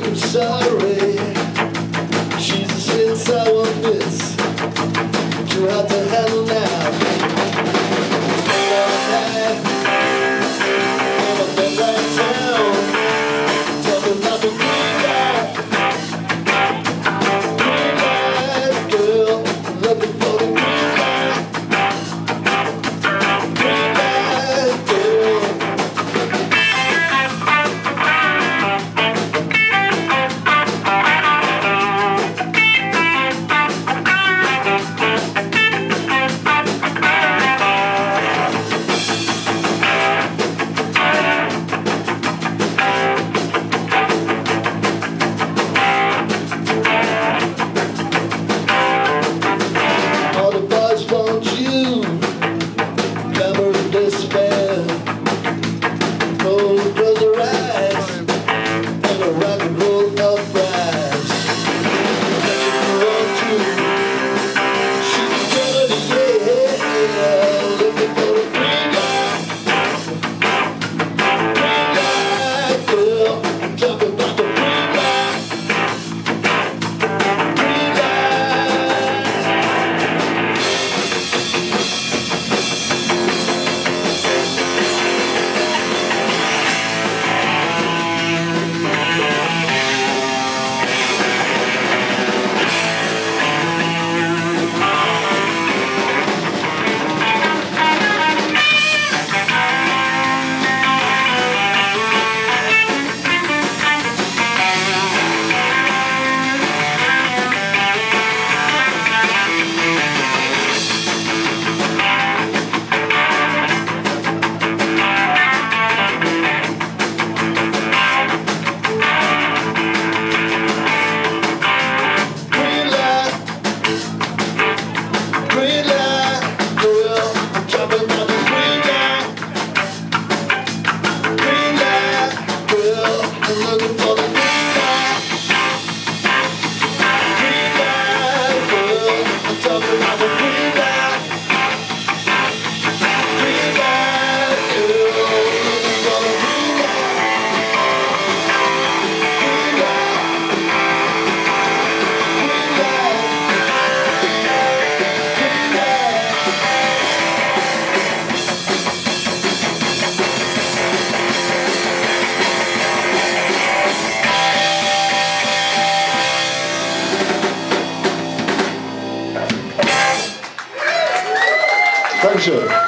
taking sorry. Talking about I'm looking for Roger.